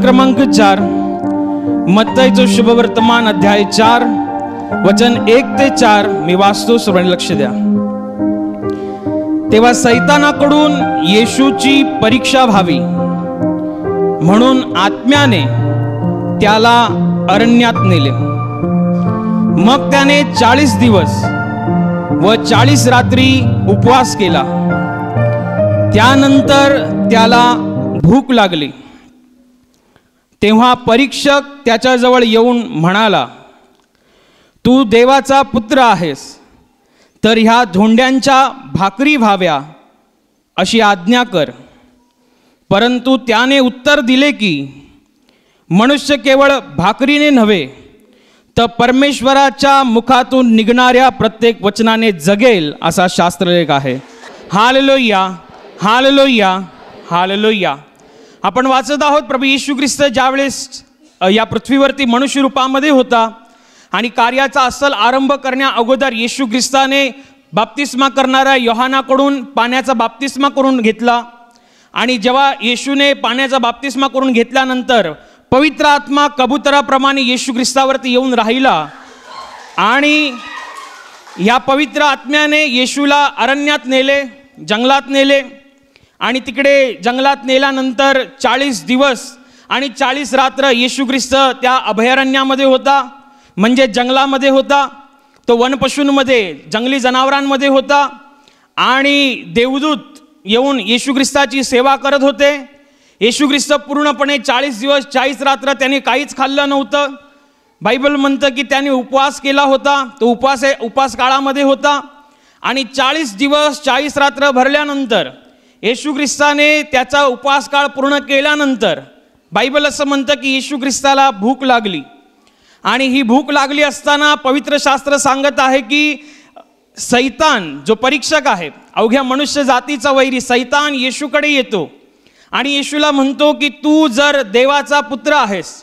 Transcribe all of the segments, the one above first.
क्रमांक चार मत्ताईचं शुभवर्तमान अध्याय चार वचन एक ते चार मी वाचतो सर्वांनी लक्ष द्या. तेव्हा सैतानाकडून येशूची परीक्षा व्हावी. म्हणून आत्म्याने त्याला अरण्यात नेले. मग त्याने चाळीस दिवस व चाळीस रात्री उपवास केला. त्यानंतर त्याला भूक लागली. तेव्हा परीक्षक त्याच्याजवळ येऊन म्हणाला तू देवाचा पुत्र आहेस तर ह्या धोंड्यांच्या भाकरी व्हाव्या अशी आज्ञा कर. परंतु त्याने उत्तर दिले की मनुष्य केवळ भाकरीने नव्हे तर परमेश्वराच्या मुखातून निघणाऱ्या प्रत्येक वचनाने जगेल असा शास्त्रलेख आहे. हाललोया हाललोया हाललोया. आपण वाचत आहोत प्रभू येशू ख्रिस्त ज्यावेळेस या पृथ्वीवरती मनुष्य रूपामध्ये होता आणि कार्याचा अस्सल आरंभ करण्या अगोदर येशू ख्रिस्ताने बाप्तिस्मा करणाऱ्या योहानाकडून पाण्याचा बाप्तिस्मा करून घेतला. आणि जेव्हा येशूने पाण्याचा बाप्तिस्मा करून घेतल्यानंतर पवित्र आत्मा कबुतराप्रमाणे येशू ख्रिस्तावरती येऊन राहिला. आणि या पवित्र आत्म्याने येशूला अरण्यात नेले जंगलात नेले. आणि तिकडे जंगलात नेल्यानंतर चाळीस दिवस आणि चाळीस रात्र येशू ख्रिस्त त्या अभयारण्यामध्ये होता म्हणजे जंगलामध्ये होता तो वनपशूंमध्ये जंगली जनावरांमध्ये होता आणि देवदूत येऊन येशू ख्रिस्ताची सेवा करत होते. येशू ख्रिस्त पूर्णपणे चाळीस दिवस चाळीस रात्र त्याने काहीच खाल्लं नव्हतं. बायबल म्हणतं की त्याने उपवास केला होता तो उपवास उपवास काळामध्ये होता आणि चाळीस दिवस चाळीस रात्र भरल्यानंतर येशू ख्रिस्ताने त्याचा उपवास काळ पूर्ण केल्यानंतर बायबल असं म्हणतं की येशू ख्रिस्ताला भूक लागली. आणि ही भूक लागली असताना पवित्र शास्त्र सांगत आहे की सैतान जो परीक्षक आहे अवघ्या मनुष्य जातीचा वैरी सैतान येशूकडे येतो. आणि येशूला म्हणतो की तू जर देवाचा पुत्र आहेस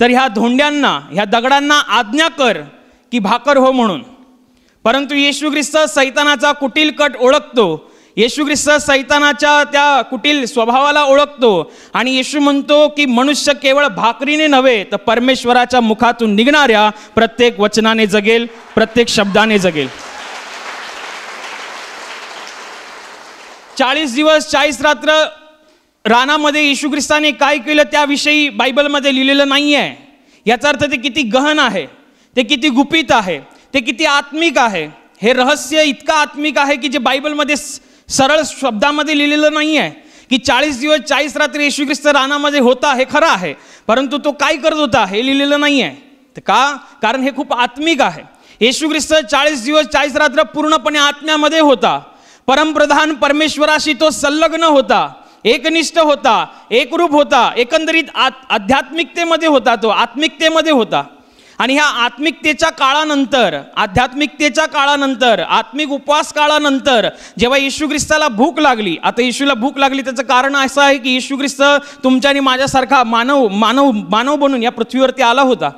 तर ह्या धोंड्यांना ह्या दगडांना आज्ञा कर की भाकर हो म्हणून. परंतु येशू ख्रिस्त सैतानाचा कुटील कट ओळखतो येशू ख्रिस्त सैतानाच्या त्या कुटील स्वभावाला ओळखतो. आणि येशू म्हणतो की मनुष्य केवळ भाकरीने नव्हे तर परमेश्वराच्या मुखातून निघणाऱ्या प्रत्येक वचनाने जगेल प्रत्येक शब्दाने जगेल. चाळीस दिवस चाळीस रात्र रानामध्ये येशू ख्रिस्ताने काय केलं त्याविषयी बायबलमध्ये लिहिलेलं नाही आहे याचा अर्थ ते किती गहन आहे ते किती गुपित आहे ते किती आत्मिक आहे. हे रहस्य इतकं आत्मिक आहे की जे बायबलमध्ये सरळ शब्दामध्ये लिहिलेलं नाही आहे की चाळीस दिवस चाळीस रात्री येशू ख्रिस्त रानामध्ये होता हे खरं आहे परंतु तो काय करत होता हे लिहिलेलं नाही आहे तर का? कारण हे खूप आत्मिक आहे. येशू ख्रिस्त चाळीस दिवस चाळीस रात्र पूर्णपणे आत्म्यामध्ये होता. परमप्रधान परमेश्वराशी तो संलग्न होता एकनिष्ठ होता एकरूप होता एकंदरीत आत आध्यात्मिकतेमध्ये होता तो आत्मिकतेमध्ये होता. आणि ह्या आत्मिकतेच्या काळानंतर आध्यात्मिकतेच्या काळानंतर आत्मिक उपवास काळानंतर जेव्हा येशू ख्रिस्ताला भूक लागली आता येशूला भूक लागली त्याचं कारण असं आहे की येशू ख्रिस्त तुमच्या आणि माझ्यासारखा मानव मानव मानव बनून या पृथ्वीवरती आला होता.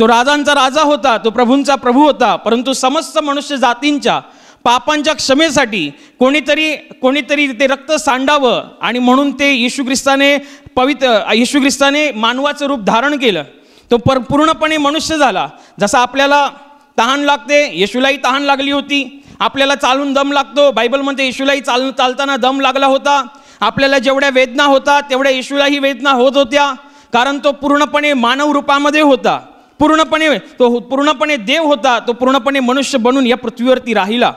तो राजांचा राजा होता तो प्रभूंचा प्रभू होता परंतु समस्त मनुष्य जातींच्या पापांच्या क्षमेसाठी कोणीतरी कोणीतरी ते रक्त सांडावं आणि म्हणून ते येशू ख्रिस्ताने पवित्र येशू ख्रिस्ताने मानवाचं रूप धारण केलं. तो पर पूर्णपणे मनुष्य झाला. जसा आपल्याला तहान लागते येशूलाही तहान लागली होती. आपल्याला चालून दम लागतो. बायबलमध्ये येशूलाही चाल चालताना दम लागला होता. आपल्याला जेवढ्या वेदना होता तेवढ्या येशूलाही वेदना होत होत्या. कारण तो पूर्णपणे मानव रूपामध्ये होता. पूर्णपणे तो पूर्णपणे देव होता. तो पूर्णपणे मनुष्य बनून या पृथ्वीवरती राहिला.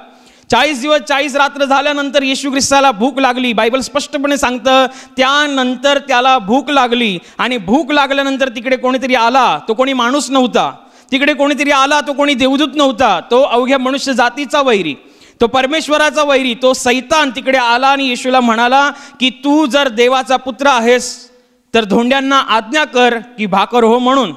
चाळीस दिवस चाळीस रात्र झाल्यानंतर येशू ख्रिस्ताला भूक लागली. बायबल स्पष्टपणे सांगतं त्यानंतर त्याला भूक लागली. आणि भूक लागल्यानंतर तिकडे कोणीतरी आला तो कोणी माणूस नव्हता. तिकडे कोणीतरी आला तो कोणी देवदूत नव्हता. तो अवघ्या मनुष्य जातीचा वैरी. तो परमेश्वराचा वैरी तो सैतान तिकडे आला आणि येशूला म्हणाला की तू जर देवाचा पुत्र आहेस तर धोंड्यांना आज्ञा कर की भाकर हो म्हणून.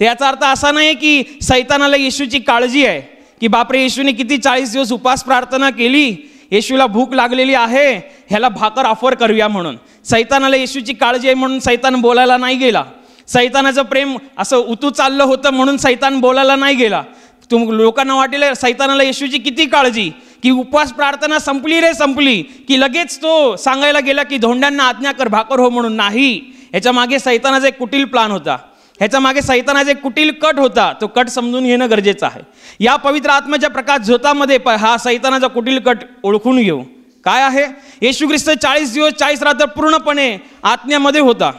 तर याचा अर्थ असा नाही की सैतानाला येशूची काळजी आहे. की बापरे येशूने किती चाळीस दिवस उपास प्रार्थना केली? येशूला भूक लागलेली आहे ह्याला भाकर ऑफर करूया म्हणून. सैतानाला येशूची काळजी आहे म्हणून सैतान बोलायला नाही गेला. सैतानाचं प्रेम असं उतू चाललं होतं म्हणून सैतान बोलायला नाही गेला. तुम लोकांना वाटेल सैतानाला येशूची किती काळजी? की उपवास प्रार्थना संपली रे संपली. की लगेच तो सांगायला गेला की धोंड्यांना आज्ञा कर भाकर हो म्हणून नाही. याच्या मागे सैतानाचा एक कुटील प्लान होता. ह्याच्या मागे सैतानाचा एक कुटील कट होता. तो कट समजून घेणं गरजेचं आहे. या पवित्र आत्म्याच्या प्रकाश झोतामध्ये प हा सैतानाचा कुटील कट ओळखून घेऊ. काय आहे? येशू ख्रिस्त चाळीस दिवस चाळीस रात्र पूर्णपणे आत्म्यामध्ये होता.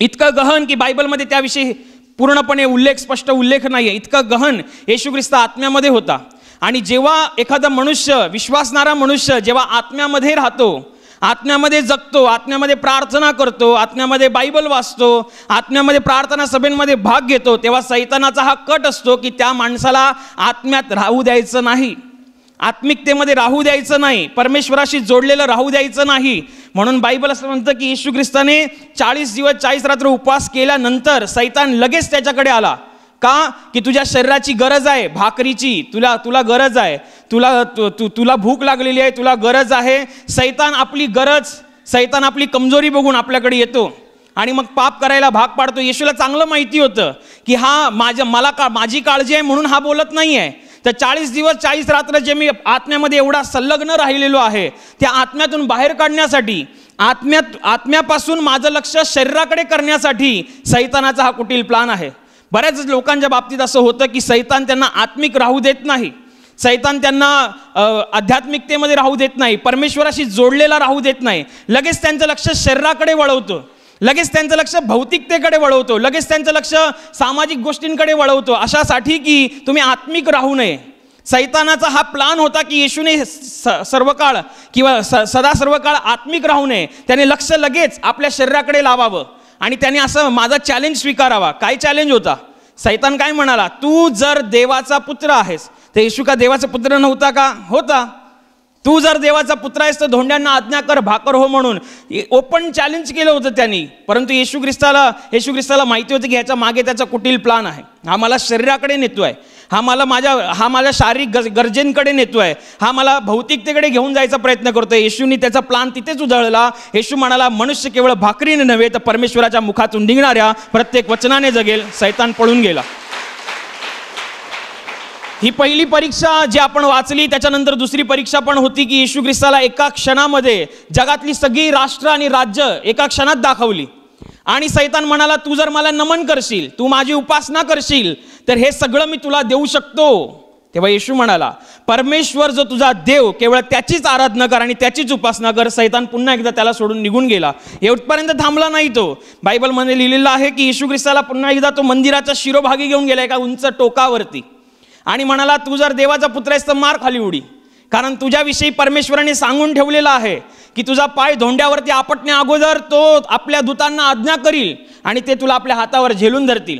इतकं गहन की बायबलमध्ये त्याविषयी पूर्णपणे उल्लेख स्पष्ट उल्लेख नाही आहे इतकं गहन येशू ख्रिस्त आत्म्यामध्ये होता. आणि जेव्हा एखादा मनुष्य विश्वासणारा मनुष्य जेव्हा आत्म्यामध्ये राहतो आत्म्यामध्ये जगतो आत्म्यामध्ये प्रार्थना करतो आत्म्यामध्ये बायबल वाचतो आत्म्यामध्ये प्रार्थना सभेमध्ये भाग घेतो तेव्हा सैतानाचा हा कट असतो की त्या माणसाला आत्म्यात राहू द्यायचं नाही. आत्मिकतेमध्ये राहू द्यायचं नाही परमेश्वराशी जोडलेलं राहू द्यायचं नाही. म्हणून बायबल असं म्हणतं की येशू ख्रिस्ताने चाळीस दिवस चाळीस रात्र उपवास केल्यानंतर सैतान लगेच त्याच्याकडे आला. का? की तुझ्या शरीराची गरज आहे भाकरीची. तुला तुला गरज आहे. तुला तु, तु, तुला भूक लागलेली आहे तुला गरज आहे. सैतान आपली गरज सैतान आपली कमजोरी बघून आपल्याकडे येतो. आणि मग पाप करायला भाग पाडतो. येशूला चांगलं माहिती होतं की हा माझ्या मला का माझी काळजी आहे म्हणून हा बोलत नाही आहे तर चाळीस दिवस चाळीस रात्र जे मी आत्म्यामध्ये एवढा संलग्न राहिलेलो आहे त्या आत्म्यातून बाहेर काढण्यासाठी आत्म्यात आत्म्यापासून माझं लक्ष शरीराकडे करण्यासाठी सैतानाचा हा कुटील प्लान आहे. बऱ्याच लोकांच्या बाबतीत असं होतं की सैतान त्यांना आत्मिक राहू देत नाही. सैतान त्यांना आध्यात्मिकतेमध्ये राहू देत नाही परमेश्वराशी जोडलेला राहू देत नाही. लगेच त्यांचं लक्ष शरीराकडे वळवतो. लगेच त्यांचं लक्ष भौतिकतेकडे वळवतो. लगेच त्यांचं लक्ष सामाजिक गोष्टींकडे वळवतो. अशासाठी की तुम्ही आत्मिक राहू नये. सैतानाचा हा प्लान होता की येशूने स सर्व काळ किंवा स सदा सर्व काळ आत्मिक राहू नये. त्याने लक्ष लगेच आपल्या शरीराकडे लावावं. आणि त्याने असं माझा चॅलेंज स्वीकारावा. काय चॅलेंज होता? सैतान काय म्हणाला? तू जर देवाचा पुत्र आहेस तर येशू का देवाचा पुत्र नव्हता का? होता. तू जर देवाचा पुत्र आहेस तर धोंड्यांना आज्ञा कर भाकर हो म्हणून. ओपन चॅलेंज केलं होतं त्यांनी. परंतु येशू ख्रिस्ताला येशू ख्रिस्ताला माहिती होतं की ह्याच्या मागे त्याचा कुटील प्लान आहे. हा मला शरीराकडे नेतो आहे हा मला माझ्या हा माझ्या शारीरिक गज गरजेंकडे नेतो आहे हा मला भौतिकतेकडे घेऊन जायचा प्रयत्न करतो आहे येशूनी त्याचा प्लान तिथेच उधळला. येशू म्हणाला मनुष्य केवळ भाकरीने नव्हे तर परमेश्वराच्या मुखातून निघणाऱ्या प्रत्येक वचनाने जगेल. सैतान पळून गेला. ही पहिली परीक्षा जी आपण वाचली त्याच्यानंतर दुसरी परीक्षा पण होती की येशू ख्रिस्ताला एका क्षणामध्ये जगातली सगळी राष्ट्र आणि राज्य एका क्षणात दाखवली. आणि सैतान म्हणाला तू जर मला नमन करशील तू माझी उपासना करशील तर हे सगळं मी तुला देऊ शकतो. तेव्हा येशू म्हणाला परमेश्वर जो तुझा देव केवळ त्याचीच आराधना कर आणि त्याचीच उपासना कर. सैतान पुन्हा एकदा त्याला सोडून निघून गेला. एवढपर्यंत थांबला नाही तो. बायबलमध्ये लिहिलेलं आहे की येशू ख्रिस्ताला पुन्हा एकदा तो मंदिराच्या शिरोभागी घेऊन गेला एका उंच टोकावरती. आणि म्हणाला तू जर देवाचा पुत्र आहेस तर मार खाली उडी. कारण तुझ्याविषयी परमेश्वराने सांगून ठेवलेलं आहे की तुझा पाय धोंड्यावरती आपटण्या अगोदर तो आपल्या दूतांना आज्ञा करील आणि ते तुला आपल्या हातावर झेलून धरतील.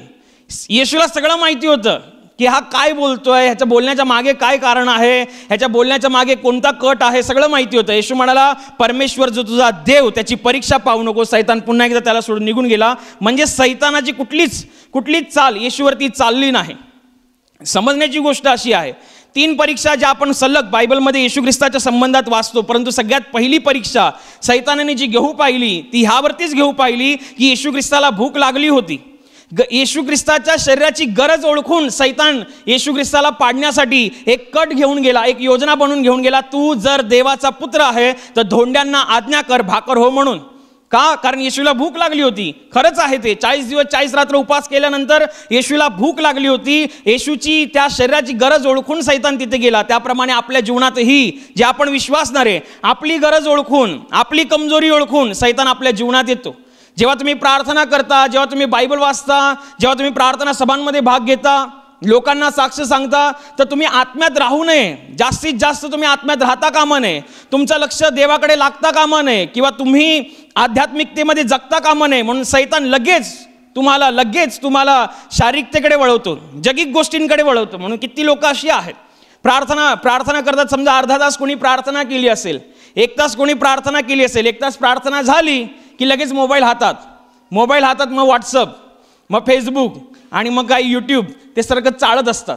येशूला सगळं माहिती होतं की हा काय बोलतोय ह्याच्या बोलण्याच्या मागे काय कारण आहे ह्याच्या बोलण्याच्या मागे कोणता कट आहे सगळं माहिती होतं. येशू म्हणाला परमेश्वर जो तुझा देव त्याची परीक्षा पाहू नको. सैतान पुन्हा एकदा त्याला सोडून निघून गेला. म्हणजे सैतानाची कुठलीच कुठलीच चाल येशूवरती चालली नाही. समजण्याची गोष्ट अशी आहे तीन परीक्षा ज्या आपण सलग बायबलमध्ये येशू ख्रिस्ताच्या संबंधात वाचतो परंतु सगळ्यात पहिली परीक्षा सैतानाने जी घेऊ पाहिली ती ह्यावरतीच घेऊ पाहिली की येशू ख्रिस्ताला भूक लागली होती. ग येशू ख्रिस्ताच्या शरीराची गरज ओळखून सैतान येशू ख्रिस्ताला पाडण्यासाठी एक कट घेऊन गेला एक योजना बनवून घेऊन गेला तू जर देवाचा पुत्र आहे तर धोंड्यांना आज्ञा कर भाकर हो म्हणून. का? कारण येशूला भूक लागली होती. खरंच आहे ते. चाळीस दिवस चाळीस रात्र उपवास केल्यानंतर येशूला भूक लागली होती. येशूची त्या शरीराची गरज ओळखून सैतान तिथे गेला. त्याप्रमाणे आपल्या जीवनातही जे आपण विश्वासणारे आपली गरज ओळखून आपली कमजोरी ओळखून सैतान आपल्या जीवनात येतो. जेव्हा तुम्ही प्रार्थना करता जेव्हा तुम्ही बायबल वाचता जेव्हा तुम्ही प्रार्थना सभांमध्ये भाग घेता लोकांना साक्ष सांगता तर तुम्ही आत्म्यात राहू नये. जास्तीत जास्त तुम्ही आत्म्यात राहता कामा नये. तुमचं लक्ष देवाकडे लागता कामा नये किंवा तुम्ही आध्यात्मिकतेमध्ये जगता कामा नये म्हणून सैतान लगेच तुम्हाला लगेच तुम्हाला शारीरिकतेकडे वळवतो जगिक गोष्टींकडे वळवतो म्हणून किती लोक अशी आहेत. प्रार्थना प्रार्थना करतात समजा अर्धा तास कोणी प्रार्थना केली असेल एक तास कोणी प्रार्थना केली असेल एक तास प्रार्थना झाली की लगेच मोबाईल हातात. मोबाईल हातात मग व्हॉट्सअप मग फेसबुक आणि मग काही यूट्यूब ते सारखं चालत असतात.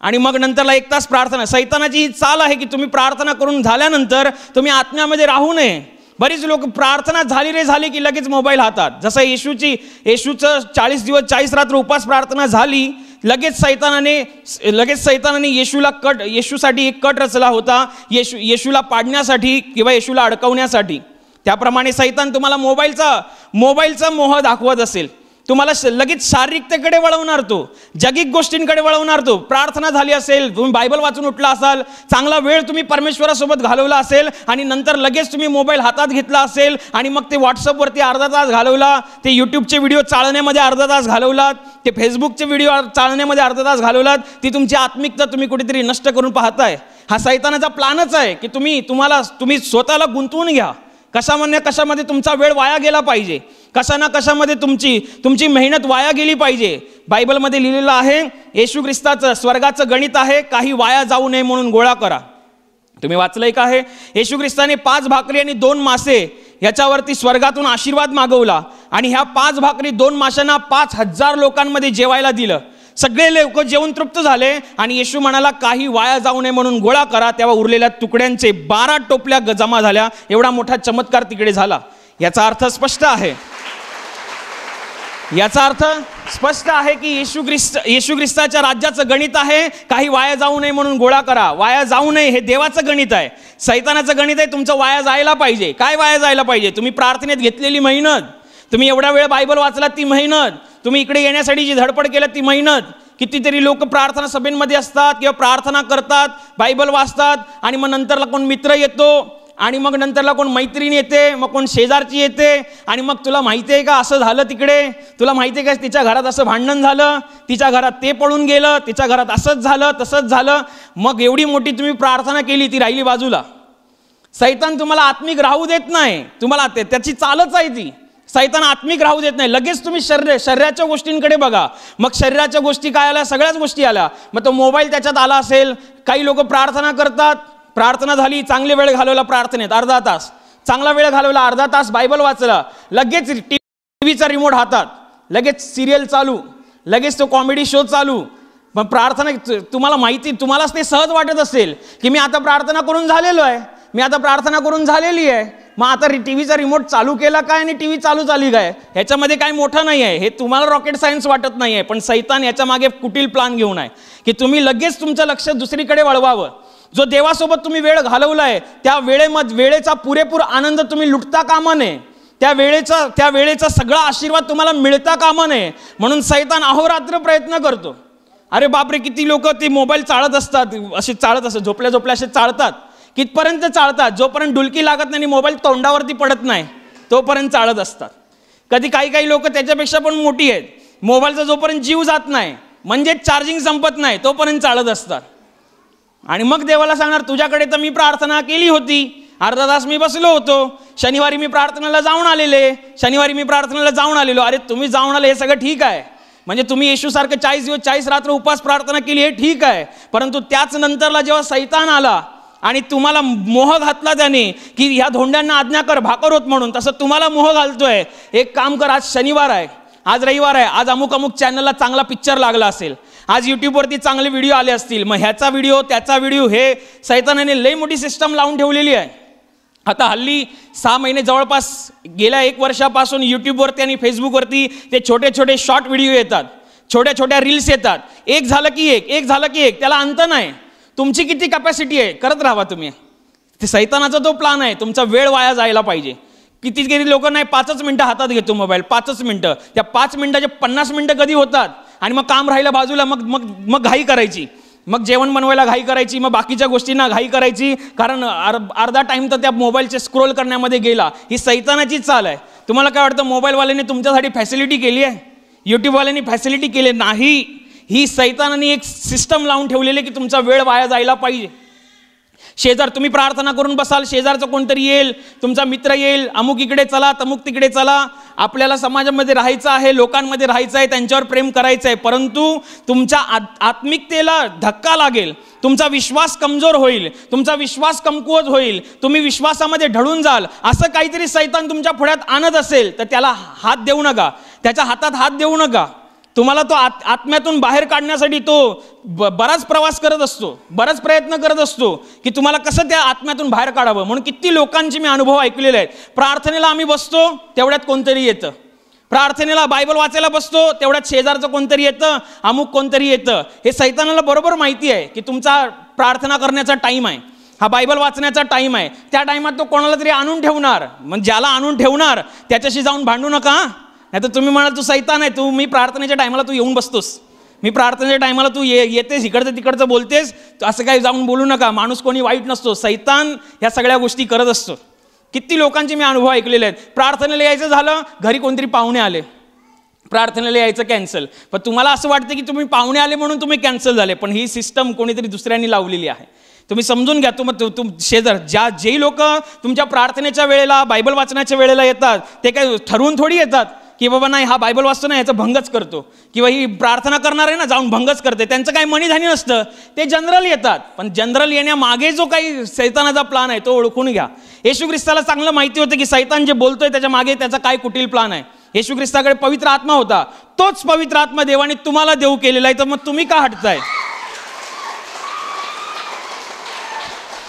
आणि मग नंतरला एक तास प्रार्थना सैतानाची ही चाल आहे की तुम्ही प्रार्थना करून झाल्यानंतर तुम्ही आत्म्यामध्ये राहू नये. बरीच लोक प्रार्थना झाली रे झाली की लगेच मोबाईल हातात. जसं येशूची येशूचं चाळीस दिवस चाळीस रात्र उपास प्रार्थना झाली लगेच सैतानाने लगेच सैतानाने येशूला कट येशूसाठी एक कट रचला होता येशू येशूला पाडण्यासाठी किंवा येशूला अडकवण्यासाठी. त्याप्रमाणे सैतान तुम्हाला मोबाईलचा मोबाईलचा मोह दाखवत असेल. तुम्हाला श- लगेच शारीरिकतेकडे वळवणार तो. जगिक गोष्टींकडे वळवणार तो. प्रार्थना झाली असेल तुम्ही बायबल वाचून उठला असाल चांगला वेळ तुम्ही परमेश्वरासोबत घालवला असेल आणि नंतर लगेच तुम्ही मोबाईल हातात घेतला असेल आणि मग ते व्हॉट्सअपवरती अर्धा तास घालवला ते यूट्यूबचे व्हिडिओ चालण्यामध्ये अर्धा तास घालवलात ते फेसबुकचे व्हिडिओ चालण्यामध्ये अर्धा तास घालवलात ती तुमची आत्मिकता तुम्ही कुठेतरी नष्ट करून पाहताय. हा सैतानाचा प्लानच आहे की तुम्ही तुम्हाला तुम्ही स्वतःला गुंतवून घ्या. कशामध्ये कशामध्ये तुमचा वेळ वाया गेला पाहिजे? कशा ना कशामध्ये तुमची तुमची मेहनत वाया गेली पाहिजे? बायबलमध्ये लिहिलेलं आहे येशू ख्रिस्ताचं स्वर्गाचं गणित आहे काही वाया जाऊ नये म्हणून गोळा करा. तुम्ही वाचलंय का आहे येशू ख्रिस्ताने पाच भाकरी आणि दोन मासे याच्यावरती स्वर्गातून आशीर्वाद मागवला आणि ह्या पाच भाकरी दोन माशांना पाच हजार लोकांमध्ये जेवायला दिलं. सगळे लोक जेवून तृप्त झाले आणि येशू म्हणाला काही वाया जाऊ नये म्हणून गोळा करा. तेव्हा उरलेल्या तुकड्यांचे बारा टोपल्या जमा झाल्या. एवढा मोठा चमत्कार तिकडे झाला. याचा अर्थ स्पष्ट आहे. याचा अर्थ स्पष्ट आहे की येशू ख्रिस्त येशू ख्रिस्ताच्या राज्याचं गणित आहे काही वाया जाऊ नये म्हणून गोळा करा. वाया जाऊ नये हे देवाचं गणित आहे. सैतानाचं गणित आहे तुमचं वाया जायला पाहिजे. काय वाया जायला पाहिजे? तुम्ही प्रार्थनेत घेतलेली मेहनत. तुम्ही एवढा वेळ बायबल वाचलात ती मेहनत. तुम्ही इकडे येण्यासाठी जी धडपड केलं ती मेहनत. कितीतरी लोक प्रार्थना सभेमध्ये असतात किंवा प्रार्थना करतात बायबल वाचतात आणि मग नंतरला कोण मित्र येतो आणि मग नंतरला कोण मैत्रीण येते मग कोण शेजारची येते आणि मग तुला माहिती आहे का असं झालं तिकडे? तुला माहिती आहे का तिच्या घरात असं भांडण झालं? तिच्या घरात ते पळून गेलं तिच्या घरात असंच झालं तसंच झालं. मग एवढी मोठी तुम्ही प्रार्थना केली ती राहिली बाजूला. सैतान तुम्हाला आत्मिक राहू देत नाही. तुम्हाला ते- त्याची चालच आहे ती. सैतान आत्मिक राहू देत नाही. लगेच तुम्ही शरीर शरीराच्या गोष्टींकडे बघा. मग शरीराच्या गोष्टी काय आल्या? सगळ्याच गोष्टी आल्या. मग तो मोबाईल त्याच्यात आला असेल काही लोक प्रार्थना करतात. प्रार्थना झाली चांगले वेळ घालवला प्रार्थनेत अर्धा तास. चांगला वेळ घालवला अर्धा तास बायबल वाचला. लगेच टी व्हीचा रिमोट हातात. लगेच सिरियल चालू. लगेच तो कॉमेडी शो चालू. मग प्रार्थना तुम्हाला माहिती तुम्हालाच ते सहज वाटत असेल की मी आता प्रार्थना करून झालेलो आहे. मी आता प्रार्थना करून झालेली आहे. मग आता टी व्हीचा रिमोट चालू केला काय आणि टी व्ही चालू झाली काय? ह्याच्यामध्ये काय मोठं नाही आहे. हे तुम्हाला रॉकेट सायन्स वाटत नाही आहे. पण सैतान याच्या मागे कुटील प्लान घेऊन आहे. की तुम्ही लगेच तुमचं लक्ष दुसरीकडे वळवावं. जो देवासोबत तुम्ही वेळ घालवला आहे त्या वेळेमध्ये वेळेचा पुरेपूर आनंद तुम्ही लुटता कामा नये. त्या वेळेचा त्या वेळेचा सगळा आशीर्वाद तुम्हाला मिळता कामा नये. म्हणून सैतान अहोरात्र प्रयत्न करतो. अरे बापरे किती लोक ते मोबाईल चाळत असतात. असे चाळत असतात. झोपल्या झोपल्या असे चाळतात. कितपर्यंत चाळतात जोपर्यंत डुलकी लागत नाही आणि मोबाईल तोंडावरती पडत नाही तोपर्यंत चाळत असतात. कधी काही काही लोक त्याच्यापेक्षा पण मोठी आहेत. मोबाईलचा जोपर्यंत जीव जात नाही म्हणजेच चार्जिंग संपत नाही तोपर्यंत चालत असतात. आणि मग देवाला सांगणार तुझ्याकडे तर मी प्रार्थना केली होती. अर्धा तास मी बसलो होतो. शनिवारी मी प्रार्थनेला जाऊन आलेले. शनिवारी मी प्रार्थनेला जाऊन आलेलो. अरे तुम्ही जाऊन आले हे सगळं ठीक आहे. म्हणजे तुम्ही येशूसारखं चाळीस दिवस चाळीस रात्र उपास प्रार्थना केली हे ठीक आहे. परंतु त्याच नंतरला जेव्हा सैतान आला आणि तुम्हाला मोह घातला त्याने की ह्या धोंड्यांना आज्ञा कर भाकर होत म्हणून. तसं तुम्हाला मोह घालतोय. एक काम कर आज शनिवार आहे. आज रविवार आहे. आज अमुक अमुक चॅनलला चांगला पिक्चर लागला असेल. आज यूट्यूबवरती चांगले व्हिडिओ आले असतील. मग ह्याचा व्हिडिओ त्याचा व्हिडिओ हे सैतानाने लई मोठी सिस्टम लावून ठेवलेली आहे. आता हल्ली सहा महिने जवळपास गेल्या एक वर्षापासून यूट्यूबवरती आणि फेसबुकवरती ते छोटे छोटे शॉर्ट व्हिडिओ येतात. छोट्या छोट्या रील्स येतात. एक झालं की एक एक झालं की एक. त्याला अंत नाही. तुमची किती कॅपॅसिटी आहे? करत राहा तुम्ही. ते सैतानाचा तो प्लान आहे. तुमचा वेळ वाया जायला पाहिजे. किती किती लोक नाही पाचच मिनटं हातात घेतो मोबाईल पाचच मिनटं. त्या पाच मिनटाचे पन्नास मिनटं कधी होतात? आणि मग काम राहिलं बाजूला मग मग मग घाई करायची. मग जेवण बनवायला घाई करायची. मग बाकीच्या गोष्टींना घाई करायची. कारण अर अर्धा टाईम तर त्या मोबाईलचे स्क्रोल करण्यामध्ये गेला. ही सैतानाचीच चाल आहे. तुम्हाला काय वाटतं? मोबाईलवाल्याने तुमच्यासाठी फॅसिलिटी केली आहे? यूट्यूबवाल्यांनी फॅसिलिटी केली नाही? ही सैतानाने एक सिस्टम लावून ठेवलेली की तुमचा वेळ वाया जायला पाहिजे. शेजार तुम्ही प्रार्थना करून बसाल शेजारचं कोणतरी येईल तुमचा मित्र येईल अमुक इकडे चला तमुक तिकडे चला. आपल्याला समाजामध्ये राहायचं आहे लोकांमध्ये राहायचं आहे त्यांच्यावर प्रेम करायचं आहे परंतु तुमच्या आत आत्मिकतेला धक्का लागेल तुमचा विश्वास कमजोर होईल तुमचा विश्वास कमकुवत होईल तुम्ही विश्वासामध्ये ढळून जाल. असं काहीतरी सैतान तुमच्या पुढ्यात आणत असेल तर त्याला हात देऊ नका. त्याच्या हातात हात देऊ नका. तुम्हाला तो आत आत्म्यातून बाहेर काढण्यासाठी तो ब बराच प्रवास करत असतो बराच प्रयत्न करत असतो की तुम्हाला कसं त्या आत्म्यातून बाहेर काढावं? म्हणून किती लोकांचे मी अनुभव ऐकलेले आहेत. प्रार्थनेला आम्ही बसतो तेवढ्यात कोणतरी येतं. प्रार्थनेला बायबल वाचायला बसतो तेवढ्यात शेजारचं कोणतरी येतं अमुक कोणतरी येतं. हे सैतानाला बरोबर माहिती आहे की तुमचा प्रार्थना करण्याचा टाईम आहे. हा बायबल वाचण्याचा टाईम आहे. त्या टाईमात तो कोणाला तरी आणून ठेवणार. मग ज्याला आणून ठेवणार त्याच्याशी जाऊन भांडू नका नाही तर तुम्ही म्हणाल तू सैतान आहे तू मी प्रार्थनेच्या टायमाला तू येऊन बसतोस. मी प्रार्थनेच्या टायमाला तू ये येतेस इकडचं तिकडचं बोलतेस. असं काही जाऊन बोलू नका. माणूस कोणी वाईट नसतो. सैतान ह्या सगळ्या गोष्टी करत असतो. किती लोकांचे मी अनुभव ऐकलेले आहेत. प्रार्थनेला यायचं झालं घरी कोणतरी पाहुणे आले. प्रार्थनेला यायचं कॅन्सल पण तुम्हाला असं वाटतं की तुम्ही पाहुणे आले म्हणून तुम्ही कॅन्सल झाले. पण ही सिस्टम कोणीतरी दुसऱ्यांनी लावलेली आहे. तुम्ही समजून घ्या तुम तुम शेजार ज्या जेही लोक तुमच्या प्रार्थनेच्या वेळेला बायबल वाचण्याच्या वेळेला येतात ते काय ठरवून थोडी येतात. की बाबा नाही हा बायबल वाचतो ना याचा भंगच करतो. किंवा ही प्रार्थना करणार आहे ना जाऊन भंगच करते. त्यांचं काही मणीधानी नसतं. ते जनरल येतात. पण जनरल येण्यामागे जो काही सैतानाचा प्लान आहे तो ओळखून घ्या. येशू ख्रिस्ताला चांगलं माहिती होतं की सैतान जे बोलतोय त्याच्यामागे त्याचा काय कुटील प्लान आहे? येशू ख्रिस्ताकडे पवित्र आत्मा होता. तोच पवित्र आत्मा देवाने तुम्हाला देऊ केलेला आहे. तर मग तुम्ही का हटताय?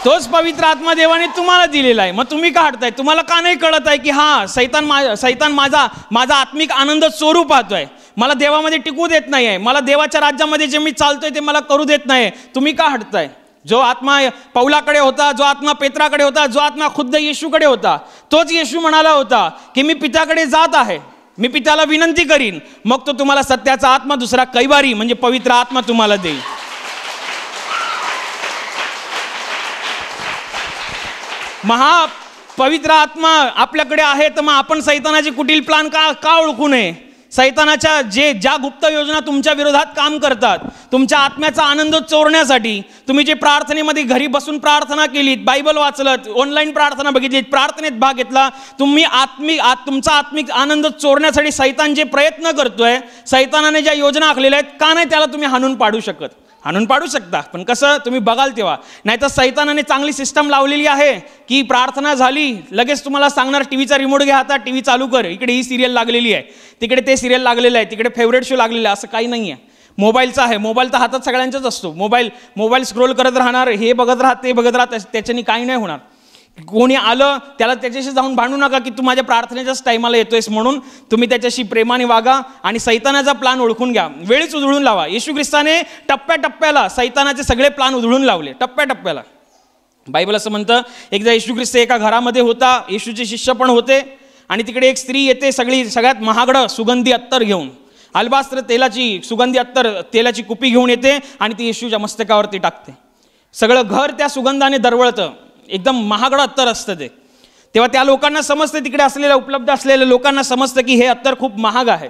तोच पवित्र आत्मा देवाने तुम्हाला दिलेला आहे. मग तुम्ही का हटताय? तुम्हाला का नाही कळत आहे की हा सैतान मा सैतान माझा माझा आत्मिक आनंद चोरू पाहतोय. मला देवामध्ये टिकू देत नाही आहे मला देवाच्या राज्यामध्ये जे मी चालतोय ते मला करू देत नाही तुम्ही का हटताय? जो आत्मा पौलाकडे होता जो आत्मा पेत्राकडे होता जो आत्मा खुद्द येशूकडे होता तोच येशू म्हणाला होता की मी पित्याकडे जात आहे. मी पित्याला विनंती करीन. मग तो तुम्हाला सत्याचा आत्मा दुसरा कैवारी म्हणजे पवित्र आत्मा तुम्हाला देईल. महा पवित्र आत्मा आपल्याकडे आहे तर मग आपण सैतानाची कुटील प्लान का का ओळखू नये? सैतानाच्या जे ज्या गुप्त योजना तुमच्या विरोधात काम करतात तुमच्या आत्म्याचा आनंद चोरण्यासाठी तुम्ही जे प्रार्थनेमध्ये घरी बसून प्रार्थना केलीत बायबल वाचलत ऑनलाईन प्रार्थना बघितलीत प्रार्थनेत भाग घेतला तुम्ही आत्मिक आत तुमचा आत्मिक आनंद चोरण्यासाठी सैतान जे प्रयत्न करतोय सैतानाने ज्या योजना आखलेल्या आहेत का नाही त्याला तुम्ही हाणून पाडू शकत? आणून पाडू शकता. पण कसं तुम्ही बघाल तेव्हा. नाहीतर सैतानाने चांगली सिस्टम लावलेली आहे की प्रार्थना झाली लगेच तुम्हाला सांगणार टी व्हीचा रिमोट घ्या आता टी व्ही चालू कर. इकडे ही सिरियल लागलेली आहे. तिकडे ते सिरियल लागलेलं आहे. तिकडे फेवरेट शो लागलेला आहे. असं काही नाही आहे मोबाईलचा आहे. मोबाईल तर हातात सगळ्यांचाच असतो. मोबाईल मोबाईल स्क्रोल करत राहणार हे बघत राहत ते बघत राहत त्याच्यानी काही नाही होणार. कोणी आलं त्याला त्याच्याशी जाऊन भांडू नका की तू माझ्या प्रार्थनेच्याच टायमाला येतोयस म्हणून. तुम्ही त्याच्याशी प्रेमाने वागा आणि सैतानाचा प्लान ओळखून घ्या. वेळीच उधळून लावा. येशू ख्रिस्ताने टप्प्याटप्प्याला सैतानाचे सगळे प्लान उधळून लावले. टप्प्याटप्प्याला. बायबल असं म्हणतं एकदा येशू ख्रिस्त एका घरामध्ये होता येशूचे शिष्य पण होते आणि तिकडे एक स्त्री येते सगळी सगळ्यात महागडं सुगंधी अत्तर घेऊन. अल्बास्त्र तेलाची सुगंधी अत्तर तेलाची कुपी घेऊन येते आणि ती येशूच्या मस्तकावरती टाकते. सगळं घर त्या सुगंधाने दरवळतं. एकदम महागडं अत्तर असतं ते. तेव्हा त्या लोकांना समजतं तिकडे असलेल्या उपलब्ध असलेल्या लोकांना समजतं की हे अत्तर खूप महाग आहे.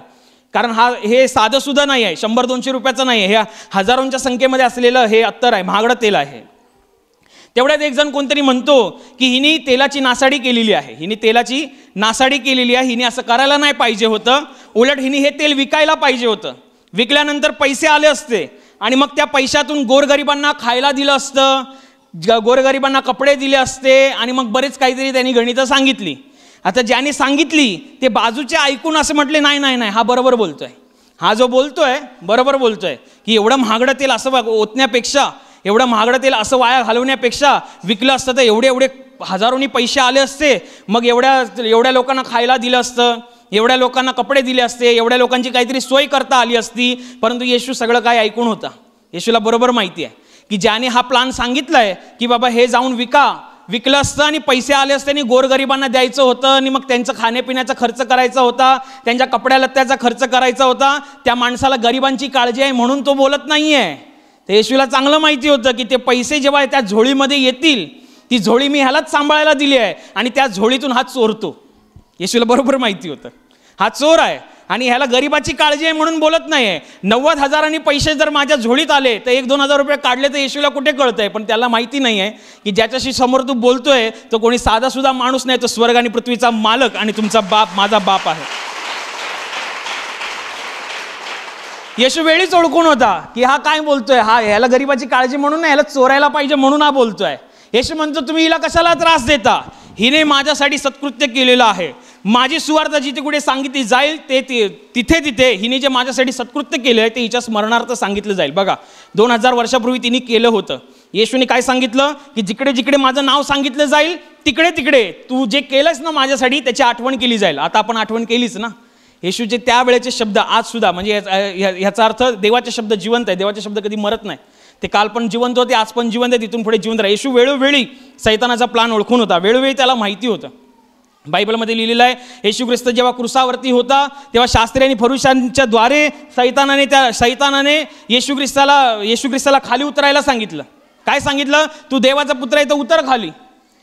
कारण हा हे साधं सुद्धा नाही आहे. शंभर दोनशे रुपयाचं नाही आहे. हे हजारोंच्या संख्येमध्ये असलेलं हे अत्तर आहे. महागडं तेल आहे. तेवढ्यात एक जण कोणतरी म्हणतो की हिने तेलाची नासाडी केलेली आहे. हिने तेलाची नासाडी केलेली आहे. हिने असं करायला नाही पाहिजे होतं. उलट हिने हे तेल विकायला पाहिजे होतं. विकल्यानंतर पैसे आले असते. आणि मग त्या पैशातून गोरगरिबांना खायला दिलं असतं. गोरगरिबांना कपडे दिले असते आणि मग बरेच काहीतरी त्यांनी गणितं सांगितली. आता ज्याने सांगितली ते बाजूचे ऐकून असं म्हटले नाही नाही नाही हा बरोबर बोलतोय. हा जो बोलतोय बरोबर बोलतोय. की एवढं महागडं तेल असं ओतण्यापेक्षा एवढं महागडं तेल असं वाया घालवण्यापेक्षा विकलं असतं तर एवढे एवढे हजारोनी पैसे आले असते. मग एवढ्या एवढ्या लोकांना खायला दिलं असतं. एवढ्या लोकांना कपडे दिले असते. एवढ्या लोकांची काहीतरी सोय करता आली असती. परंतु येशू सगळं काय ऐकून होता. येशूला बरोबर माहिती आहे. की ज्याने हा प्लान सांगितलाय की बाबा हे जाऊन विका. विकलं असतं आणि पैसे आले असते आणि गोरगरिबांना द्यायचं होतं आणि मग त्यांचं खाण्यापिण्याचा खर्च करायचा होता त्यांच्या कपड्या लत्त्याचा खर्च करायचा होता त्या माणसाला गरिबांची काळजी आहे म्हणून तो बोलत नाही आहे तर येशूला चांगलं माहिती होतं की ते पैसे जेव्हा त्या झोळीमध्ये येतील ती झोळी मी ह्यालाच सांभाळायला दिली आहे आणि त्या झोळीतून हा चोरतो. येशूला बरोबर माहिती होतं. हा चोर आहे. आणि ह्याला गरिबाची काळजी आहे म्हणून बोलत नाही आहे नव्वद हजारांनी पैसे जर माझ्या झोळीत आले तर एक दोन हजार रुपये काढले तर येशूला कुठे कळतं आहे पण त्याला माहिती नाही आहे की ज्याच्याशी समोर तू बोलतोय तो कोणी साधासुद्धा माणूस नाही तो स्वर्ग आणि पृथ्वीचा मालक आणि तुमचा बाप माझा बाप आहे. येशू वेळीच ओळखून होता की हा काय बोलतोय? हा ह्याला गरिबाची काळजी म्हणून नाही ह्याला चोरायला पाहिजे म्हणून हा बोलतोय. येशू म्हणतो तुम्ही हिला कशाला त्रास देता? हिने माझ्यासाठी सत्कृत्य केलेलं आहे. माझी सुवार्थ जिथे कुठे सांगितली जाईल ते तिथे तिथे हिने जे माझ्यासाठी सत्कृत्य केलं आहे ते हिच्या स्मरणार्थ सांगितलं जाईल. बघा दोन हजार वर्षापूर्वी तिने केलं होतं. येशूने काय सांगितलं? की जिकडे जिकडे माझं नाव सांगितलं जाईल तिकडे तिकडे तू जे केलंस ना माझ्यासाठी त्याची आठवण केली जाईल. आता आपण आठवण केलीच ना? येशूचे त्यावेळेचे शब्द आजसुद्धा म्हणजे ह्याचा अर्थ देवाचे शब्द जिवंत आहे. देवाचे शब्द कधी मरत नाही. ते काल पण जिवंत होते आज पण जिवंत आहे. तिथून पुढे जिवंत राहा. येशू वेळोवेळी सैतानाचा प्लान ओळखून होता. वेळोवेळी त्याला माहिती होतं. बायबलमध्ये लिहिलेलं आहे येशू ख्रिस्त जेव्हा कृसावरती होता तेव्हा शास्त्री आणि फरुषांच्या द्वारे सैतानाने त्या सैतानाने येशू ख्रिस्ताला येशू ख्रिस्ताला खाली उतरायला सांगितलं. काय सांगितलं? तू देवाचा पुत्र आहे तर उतर खाली.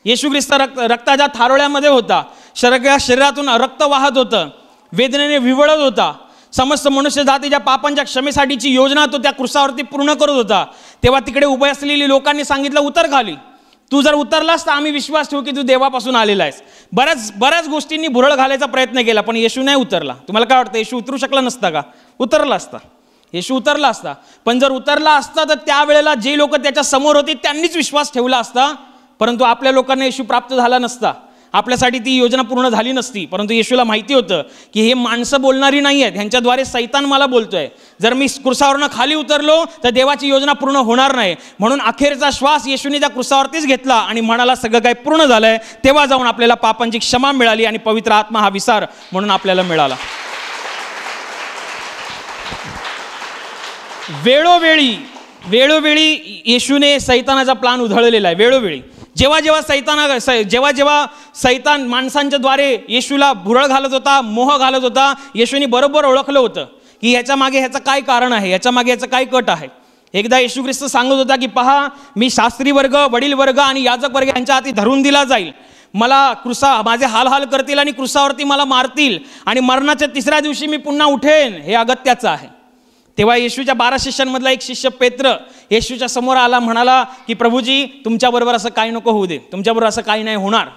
येशू ख्रिस्त रक्त रक्ताच्या थारोळ्यामध्ये होता. शरीर शरीरातून रक्त वाहत होतं. वेदनेने विवळत होता. समस्त मनुष्य जातीच्या पापांच्या क्षमेसाठीची योजना तो त्या कृसावरती पूर्ण करत होता. तेव्हा तिकडे उभे असलेली लोकांनी सांगितलं उतर खाली. तू जर उतरलास तर आम्ही विश्वास ठेवू की तू देवापासून आलेला आहेस. बऱ्याच बऱ्याच गोष्टींनी भुरळ घालायचा प्रयत्न केला पण येशू नाही उतरला. तुम्हाला काय वाटतं येशू उतरू शकला नसता का? उतरला असता. येशू उतरला असता. पण जर उतरला असता तर त्यावेळेला जे लोक त्याच्यासमोर होते त्यांनीच विश्वास ठेवला असता परंतु आपल्या लोकांना येशू प्राप्त झाला नसता. आपल्यासाठी ती योजना पूर्ण झाली नसती परंतु येशूला माहिती होतं की हे माणसं बोलणारी नाही आहेत ह्यांच्याद्वारे सैतान मला बोलतोय. जर मी कृसावरनं खाली उतरलो तर देवाची योजना पूर्ण होणार नाही. म्हणून अखेरचा श्वास येशूने त्या कृसावरतीच घेतला आणि म्हणाला सगळं काही पूर्ण झालंय तेव्हा जाऊन आपल्याला पापांची क्षमा मिळाली आणि पवित्र आत्मा हा विसार म्हणून आपल्याला मिळाला. वेळोवेळी वेळोवेळी येशूने सैतानाचा प्लान उधळलेला आहे वेळोवेळी. जेव्हा जेव्हा सैताना सै जेव्हा जेव्हा सैतान माणसांच्या द्वारे येशूला भुरळ घालत होता मोह घालत होता येशूने बरोबर ओळखलं होतं की ह्याच्या मागे ह्याचं काय कारण आहे ह्याच्या मागे ह्याचं काय कट आहे. एकदा येशू ख्रिस्त सांगत होता की पहा मी शास्त्री वर्ग वडील वर्ग आणि याजक वर्ग यांच्या हाती धरून दिला जाईल. मला कृसा माझे हाल हाल करतील आणि कृसावरती मला मारतील आणि मरणाच्या तिसऱ्या दिवशी मी पुन्हा उठेन. हे अगत्याचं आहे. तेव्हा येशूच्या बारा शिष्यांमधला एक शिष्य पेत्र येशूच्या समोर आला म्हणाला की प्रभूजी तुमच्याबरोबर असं काही नको होऊ दे. तुमच्याबरोबर असं काही नाही होणार.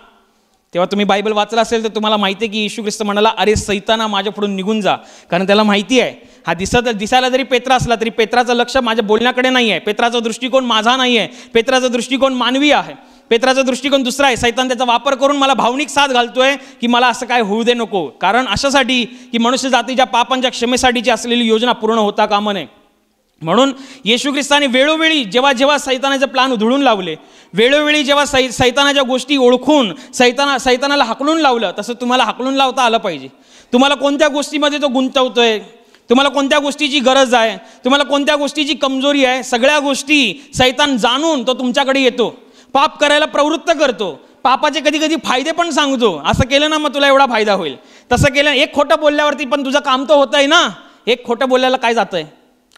तेव्हा तुम्ही बायबल वाचला असेल तर तुम्हाला माहिती आहे की येशू ख्रिस्त म्हणाला अरे सैताना माझ्या पुढून निघून जा. कारण त्याला माहिती आहे हा दिसत दिसायला जरी पेत्रा असला तरी पेत्राचं लक्ष माझ्या बोलण्याकडे नाही आहे पेत्राचा दृष्टिकोन माझा नाही आहे पेत्राचा दृष्टिकोन मानवी आहे. पेत्राचा दृष्टिकोन दुसरा आहे. सैतान त्याचा वापर करून मला भावनिक साथ घालतोय की मला असं काय होऊ दे नको. कारण अशासाठी की मनुष्य जातीच्या पापांच्या क्षमेसाठीची असलेली योजना पूर्ण होता कामा नये. म्हणून येशू ख्रिस्ताने वेळोवेळी जेव्हा जेव्हा सैतानाचे प्लान उधळून लावले वेळोवेळी जेव्हा सै सैतानाच्या गोष्टी ओळखून सैताना सैतानाला हाकलून लावलं तसं तुम्हाला हाकलून लावता आलं पाहिजे. तुम्हाला कोणत्या गोष्टीमध्ये तो गुंतवतोय? तुम्हाला कोणत्या गोष्टीची गरज आहे? तुम्हाला कोणत्या गोष्टीची कमजोरी आहे? सगळ्या गोष्टी सैतान जाणून तो तुमच्याकडे येतो. पाप करायला प्रवृत्त करतो. पापाचे कधी कधी फायदे पण सांगतो. असं केलं ना मग तुला एवढा फायदा होईल. तसं केलं एक खोटं बोलल्यावरती पण तुझं काम तर होत आहे ना. एक खोटं बोलायला काय जातं आहे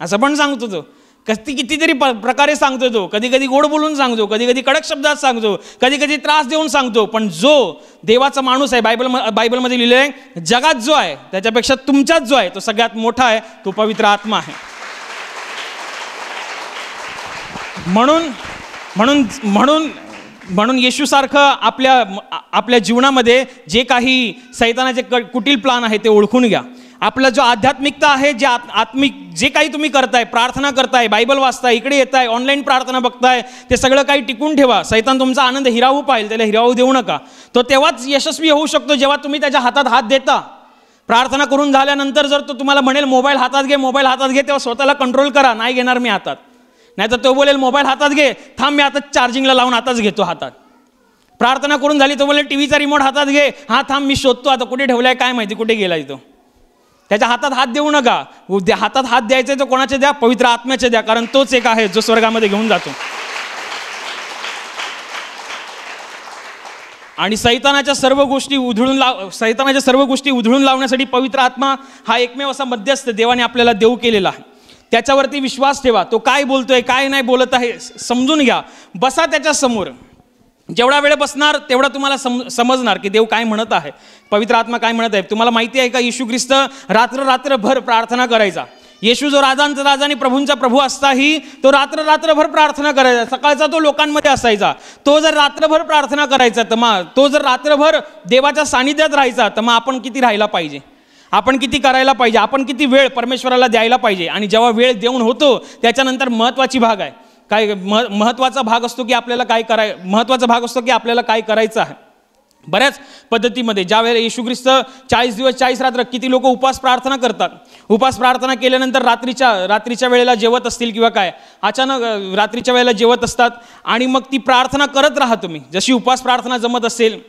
असं पण सांगतो तो. कधी कितीतरी प प्रकारे सांगतो तो. कधी कधी गोड बोलून सांगतो. कधी कधी कडक शब्दात सांगतो. कधी कधी त्रास देऊन सांगतो. पण जो देवाचा माणूस आहे बायबल बायबलमध्ये लिहिलं आहे जगात जो आहे त्याच्यापेक्षा तुमच्यात जो आहे तो सगळ्यात मोठा आहे तो पवित्र आत्मा आहे. म्हणून म्हणून म्हणून म्हणून येशूसारखं आपल्या आपल्या जीवनामध्ये जे काही सैतानाचे क कुटील प्लान आहे ते ओळखून घ्या. आपला जो आध्यात्मिकता आहे जे आत आत्मिक जे काही तुम्ही करताय प्रार्थना करताय बायबल वाचताय इकडे येताय ऑनलाईन प्रार्थना बघताय ते सगळं काही टिकून ठेवा. सैतान तुमचा आनंद हिरावू पाहिजे त्याला हिरावू देऊ नका. तो तेव्हाच यशस्वी होऊ शकतो जेव्हा तुम्ही त्याच्या हातात हात देता. प्रार्थना करून झाल्यानंतर जर तो तुम्हाला म्हणेल मोबाईल हातात घे मोबाईल हातात घे तेव्हा स्वतःला कंट्रोल करा. नाही घेणार मी हातात. नाहीतर तो बोलेल मोबाईल हातात घे. थांब मी आता चार्जिंगला लावून आताच घेतो हातात. प्रार्थना करून झाली तो बोलेल टी व्हीचा रिमोट हातात घे. हा थांब मी शोधतो आता कुठे ठेवलाय काय माहिती कुठे गेलाय तो. त्याच्या हातात हात देऊ नका. द्या हातात हात द्यायचे तो कोणाचे द्या पवित्र आत्म्याचे द्या कारण तोच एक आहे जो स्वर्गामध्ये घेऊन जातो. आणि सैतानाच्या सर्व गोष्टी उधळून लाव सैतानाच्या सर्व गोष्टी उधळून लावण्यासाठी पवित्र आत्मा हा एकमेव असा मध्यस्थ देवाने आपल्याला देऊ केलेला आहे. त्याच्यावरती विश्वास ठेवा. तो काय बोलतोय काय नाही बोलत आहे समजून घ्या. बसा त्याच्यासमोर. जेवढा वेळ बसणार तेवढा तुम्हाला सम समजणार की देव काय म्हणत आहे. पवित्र आत्मा काय म्हणत आहे. तुम्हाला माहिती आहे का येशू ख्रिस्त रात्र रात्रभर प्रार्थना करायचा. येशू जो राजांचा राजा आणि प्रभूंचा प्रभू असताही तो रात्र रात्रभर प्रार्थना करायचा. सकाळचा तो लोकांमध्ये असायचा. तो जर रात्रभर प्रार्थना करायचा तर मग तो जर रात्रभर देवाच्या सानिध्यात राहायचा तर मग आपण किती राहायला पाहिजे? आपण किती करायला पाहिजे आपण किती वेळ परमेश्वराला द्यायला पाहिजे आणि जेव्हा वेळ देऊन होतो त्याच्यानंतर महत्त्वाची भाग आहे. काय मह महत्त्वाचा भाग असतो की आपल्याला काय कराय महत्त्वाचा भाग असतो की आपल्याला काय करायचं आहे. बऱ्याच पद्धतीमध्ये ज्या वेळेला येशू ख्रिस्त चाळीस दिवस चाळीस रात्र किती लोक उपास प्रार्थना करतात. उपास प्रार्थना केल्यानंतर रात्रीच्या रात्रीच्या वेळेला जेवत असतील किंवा काय अचानक रात्रीच्या वेळेला जेवत असतात आणि मग ती प्रार्थना करत राहा तुम्ही. जशी उपास प्रार्थना जमत असेल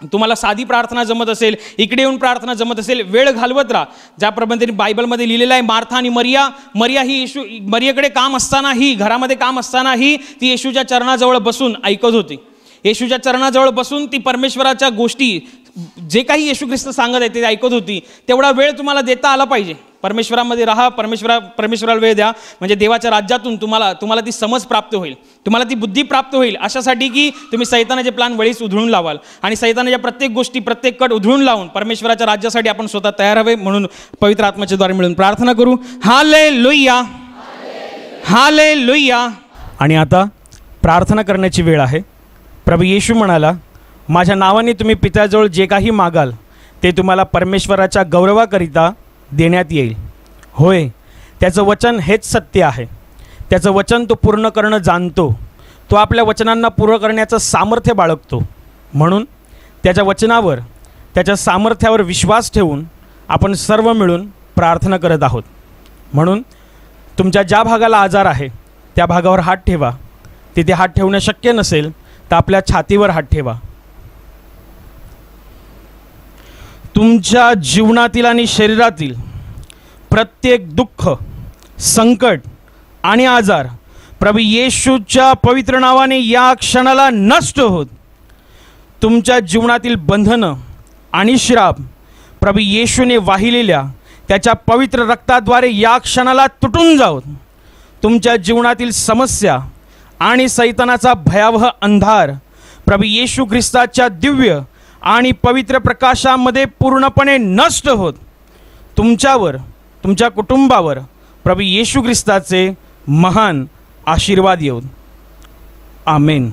तुम्हाला साधी प्रार्थना जमत असेल इकडे येऊन प्रार्थना जमत असेल वेळ घालवत राहा. ज्याप्रमाणे त्यांनी बायबलमध्ये लिहिलेलं आहे मार्था आणि मरिया मरिया ही येशू मरियाकडे काम असतानाही घरामध्ये काम असतानाही ती येशूच्या चरणाजवळ बसून ऐकत होती. येशूच्या चरणाजवळ बसून ती परमेश्वराच्या गोष्टी जे काही येशू ख्रिस्त सांगत आहे ते ऐकत होती. तेवढा वेळ तुम्हाला देता आला पाहिजे. परमेश्वरामध्ये राहा परमेश्वरा परमेश्वराला वेळ द्या. म्हणजे देवाच्या राज्यातून तुम्हाला तुम्हाला ती समज प्राप्त होईल. तुम्हाला ती बुद्धी प्राप्त होईल अशासाठी की तुम्ही सैतानाचे प्लान वेळीच उधळून लावाल. आणि सैतानाच्या प्रत्येक गोष्टी प्रत्येक कट उधळून लावून परमेश्वराच्या राज्यासाठी आपण स्वतः तयार हवे म्हणून पवित्र आत्माच्याद्वारे मिळून प्रार्थना करू. हा ले लोय्या हा ले लोय्या आणि आता प्रार्थना करण्याची वेळ आहे. प्रभू येशू म्हणाला माझ्या नावाने तुम्ही पित्याजवळ जे काही मागाल ते तुम्हाला परमेश्वराच्या गौरवाकरिता देण्यात येईल. होय त्याचं वचन हेच सत्य आहे. त्याचं वचन तो पूर्ण करणं जाणतो. तो आपल्या वचनांना पूर्ण करण्याचं सामर्थ्य बाळगतो. म्हणून त्याच्या वचनावर त्याच्या सामर्थ्यावर विश्वास ठेवून आपण सर्व मिळून प्रार्थना करत आहोत. म्हणून तुमच्या ज्या भागाला आजार आहे त्या भागावर हात ठेवा. तिथे हात ठेवणं शक्य नसेल तर आपल्या छातीवर हात ठेवा. तुमच्या जीवनातील आणि शरीरातील प्रत्येक दुःख संकट आणि आजार प्रभू येशूच्या पवित्र नावाने या क्षणाला नष्ट होत. तुमच्या जीवनातील बंधनं आणि श्राप प्रभू येशूने वाहिलेल्या त्याच्या पवित्र रक्ताद्वारे या क्षणाला तुटून जावत तुमच्या जीवनातील समस्या आणि सैतानाचा भयावह अंधार प्रभू येशू ख्रिस्ताच्या दिव्य आणि पवित्र प्रकाशामध्ये पूर्णपणे नष्ट होत. तुमच्यावर तुमच्या कुटुंबावर प्रभू येशू ख्रिस्ताचे महान आशीर्वाद येऊन. आमेन.